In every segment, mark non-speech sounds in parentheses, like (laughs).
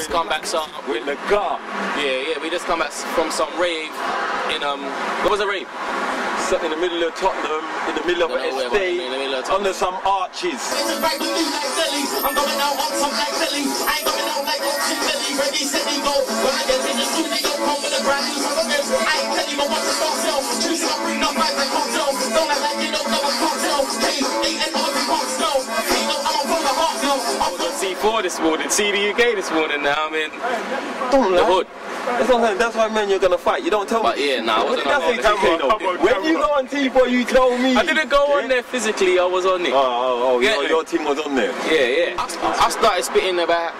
Just come back some. With the car. Yeah, yeah. We just come back from some rave in um. What was the rave? Sat in the middle of Tottenham, in the middle of Don't an know where, but in estate, the middle of Tottenham. under some arches. I was on C4 this morning, CD UK this morning. Now I'm in Don't the hood. That's what I'm saying. That's why, man, you're gonna fight. You don't tell But me. yeah, nah, I wasn't on say, the TK, camera. though? On When you go on T-Boy, you tell me. I didn't go on there physically. I was on it. Oh, oh, oh, Yeah. your, your team was on there. Yeah, yeah. I, I started spitting about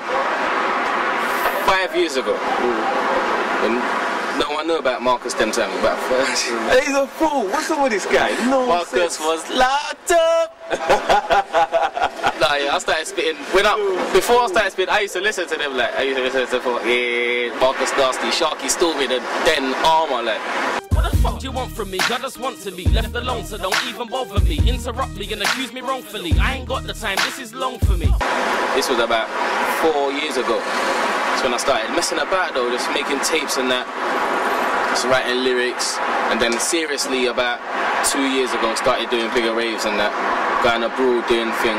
five years ago. Mm. And no one knew about Marcus them time. About first. He's a fool. What's wrong with this guy? No Marcus sense. was locked up. (laughs) nah, yeah, I started spitting. When I, before I started spitting, I used to listen to them. Like I used to listen to them, yeah, Marcus Nasty, Sharky Stormin, the Den Armour. Like What the fuck do you want from me? I just want to be left alone, so don't even bother me. Interrupt me and accuse me wrongfully. I ain't got the time, this is long for me. this was about four years ago. That's when I started messing about though, just making tapes and that. Just writing lyrics, and then seriously about two years ago started doing bigger raves and that, going abroad doing thing,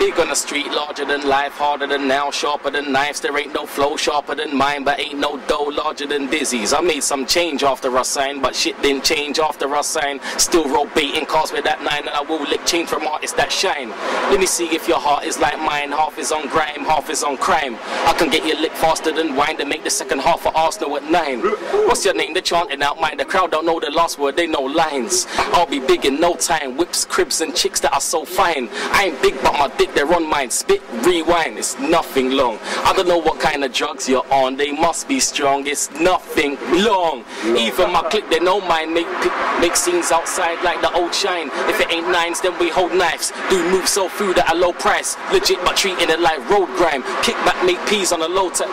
Big on the street, larger than life, harder than now, sharper than knives. There ain't no flow sharper than mine, but ain't no dough larger than Dizzee's. I made some change after I signed, but shit didn't change after I signed. Still roll baiting cars with that nine, and I will lick change from artists that shine. Let me see if your heart is like mine, half is on grime, half is on crime. I can get you licked faster than wine to make the second half of Arsenal at nine. What's your name? They're chanting out mine. The crowd don't know the last word, they know lines. I'll be big in no time. Whips, cribs, and chicks that are so fine. I ain't big, but my dick, they're on mine. Spit, rewind, it's nothing long. I don't know what kind of drugs you're on, they must be strong. It's nothing long. Even my clique, they know mine. Make make scenes outside like the old shine. If it ain't nines, then we hold knives. Do moves so food at a low price. Legit, but treating it like road grime. Kick back, make peas on a low tech.